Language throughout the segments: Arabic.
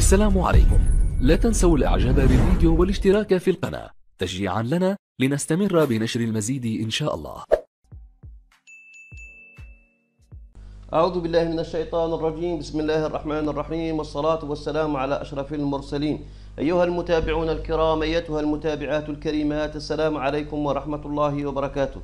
السلام عليكم. لا تنسوا الإعجاب بالفيديو والاشتراك في القناة. تشجيعا لنا لنستمر بنشر المزيد إن شاء الله. أعوذ بالله من الشيطان الرجيم. بسم الله الرحمن الرحيم. والصلاة والسلام على أشرف المرسلين. أيها المتابعون الكرام أيتها المتابعات الكريمات السلام عليكم ورحمة الله وبركاته.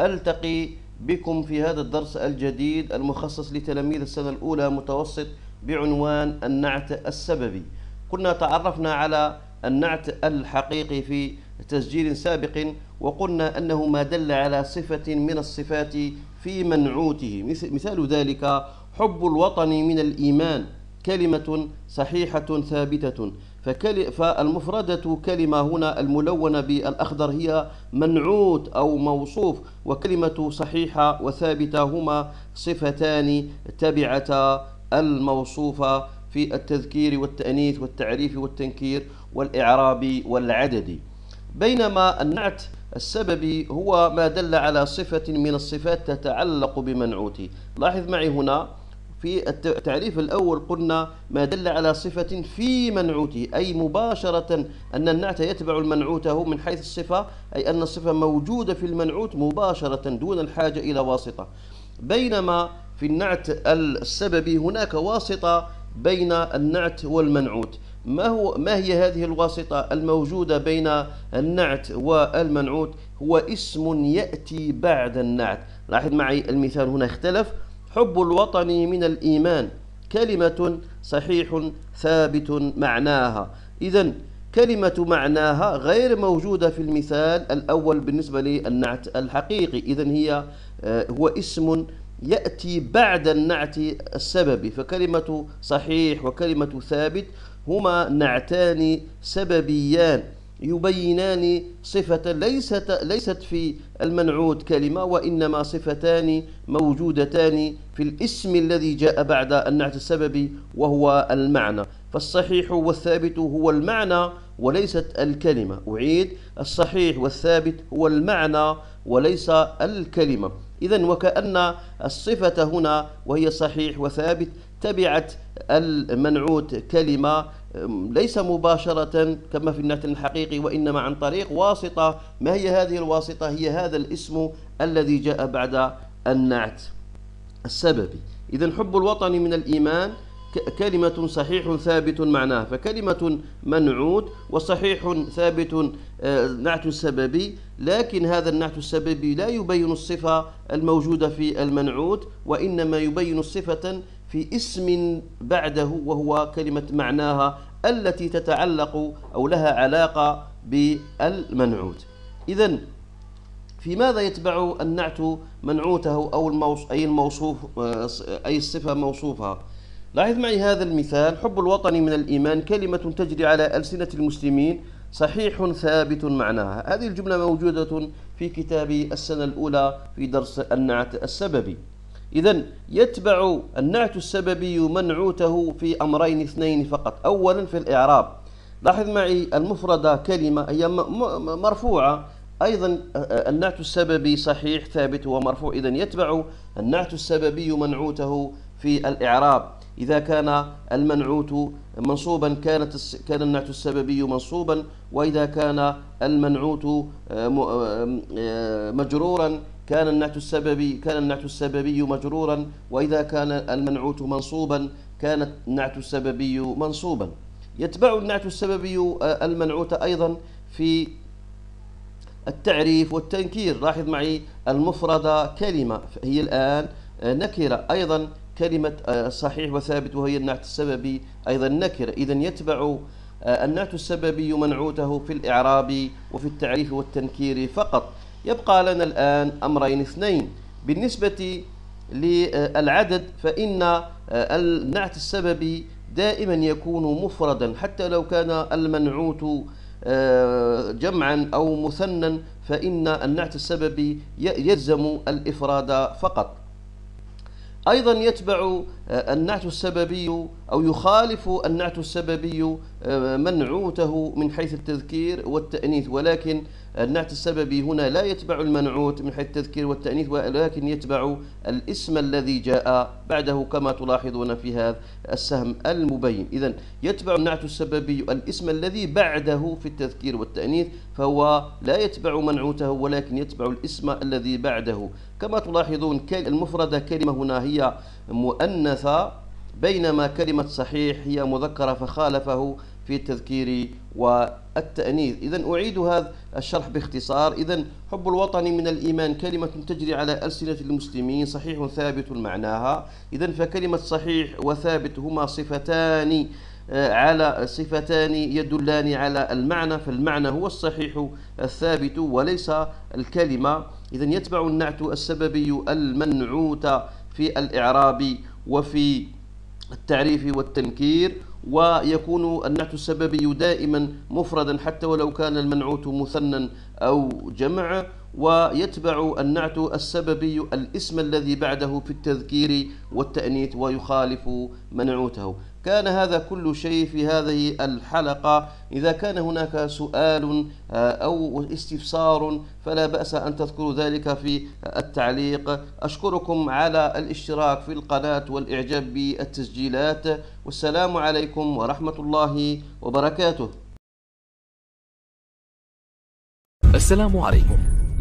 ألتقي بكم في هذا الدرس الجديد المخصص لتلاميذ السنة الأولى متوسط بعنوان النعت السببي. كنا تعرفنا على النعت الحقيقي في تسجيل سابق وقلنا أنه ما دل على صفة من الصفات في منعوته. مثال ذلك حب الوطن من الإيمان كلمة صحيحة ثابتة. فالمفردة كلمة هنا الملونة بالأخضر هي منعوت أو موصوف وكلمة صحيحة وثابتة هما صفتان تبعتا الموصوفة في التذكير والتأنيث والتعريف والتنكير والإعراب والعدد. بينما النعت السببي هو ما دل على صفة من الصفات تتعلق بمنعوته لاحظ معي هنا في التعريف الأول قلنا ما دل على صفة في منعوته أي مباشرة أن النعت يتبع المنعوته من حيث الصفة أي أن الصفة موجودة في المنعوت مباشرة دون الحاجة إلى واسطة. بينما في النعت السببي هناك واسطة بين النعت والمنعوت. ما هو ما هي هذه الواسطة الموجودة بين النعت والمنعوت؟ هو اسم يأتي بعد النعت. لاحظ معي المثال هنا اختلف. حب الوطن من الإيمان كلمة صحيح ثابت معناها. إذا كلمة معناها غير موجودة في المثال الأول بالنسبة للنعت الحقيقي. إذا هي آه، هو اسم يأتي بعد النعت السببي فكلمة صحيح وكلمة ثابت هما نعتان سببيان يبينان صفة ليست ليست في المنعوت كلمة وإنما صفتان موجودتان في الاسم الذي جاء بعد النعت السببي وهو المعنى. فالصحيح والثابت هو المعنى وليست الكلمة. أعيد الصحيح والثابت هو المعنى وليس الكلمة. إذا وكأن الصفة هنا وهي صحيح وثابت تبعت المنعوت كلمة ليس مباشرة كما في النعت الحقيقي وإنما عن طريق واسطة. ما هي هذه الواسطة؟ هي هذا الاسم الذي جاء بعد النعت السببي. إذا حب الوطن من الإيمان كلمة صحيح ثابت معناه فكلمة منعوت وصحيح ثابت آه، نعت سببي لكن هذا النعت السببي لا يبين الصفة الموجودة في المنعوت وإنما يبين الصفة في اسم بعده وهو كلمة معناها التي تتعلق أو لها علاقة بالمنعوت. إذا في ماذا يتبع النعت منعوته أو الموص أي الموصوف آه، أي الصفة موصوفها لاحظ معي هذا المثال حب الوطن من الإيمان كلمة تجري على ألسنة المسلمين صحيح ثابت معناها. هذه الجملة موجودة في كتاب السنة الأولى في درس النعت السببي. إذا يتبع النعت السببي منعوته في أمرين اثنين فقط. أولا في الإعراب. لاحظ معي المفردة كلمة هي مرفوعة. أيضا النعت السببي صحيح ثابت ومرفوع. إذا يتبع النعت السببي منعوته في الإعراب. إذا كان المنعوت منصوبا كانت كان النعت السببي منصوبا. وإذا كان المنعوت آه، آه، مجرورا كان النعت السببي كان النعت السببي مجرورا. وإذا كان المنعوت منصوبا كان النعت السببي منصوبا. يتبع النعت السببي آه، المنعوت أيضا في التعريف والتنكير. لاحظ معي المفردة كلمة هي الآن نكرة. أيضا كلمة آه، صحيح وثابت وهي النعت السببي. أيضا نكرة إذا يتبع آه، النعت السببي منعوته في الإعراب وفي التعريف والتنكير فقط. يبقى لنا الآن أمرين اثنين. بالنسبة للعدد فإن آه، النعت السببي دائما يكون مفردا. حتى لو كان المنعوت جمعا أو مثنى فإن النعت السببي يلزم الإفراد فقط. أيضا يتبع آه، النعت السببي أو يخالف النعت السببي آه، منعوته من حيث التذكير والتأنيث ولكن النعت السببي هنا لا يتبع المنعوت من حيث التذكير والتأنيث ولكن يتبع الاسم الذي جاء بعده كما تلاحظون في هذا السهم المبين. إذا يتبع النعت السببي الاسم الذي بعده في التذكير والتأنيث فهو لا يتبع منعوته ولكن يتبع الاسم الذي بعده. كما تلاحظون المفردة كلمة هنا هي مؤنثة بينما كلمة صحيح هي مذكرة فخالفه في التذكير والتأنيث. إذا أعيد هذا الشرح باختصار. إذا حب الوطن من الإيمان كلمة تجري على ألسنة المسلمين صحيح ثابت معناها. إذا فكلمة صحيح وثابت هما صفتان آه، على صفتان يدلان على المعنى فالمعنى هو الصحيح الثابت وليس الكلمة. إذا يتبع النعت السببي المنعوت في الإعراب وفي التعريف والتنكير ويكون النعت السببي دائما مفردا حتى ولو كان المنعوت مثنى أو جمع ويتبع النعت السببي الاسم الذي بعده في التذكير والتأنيث ويخالف منعوته. كان هذا كل شيء في هذه الحلقة. إذا كان هناك سؤال آه، أو استفسار فلا بأس أن تذكروا ذلك في التعليق. أشكركم على الاشتراك في القناة والإعجاب بالتسجيلات. والسلام عليكم ورحمة الله وبركاته. السلام عليكم.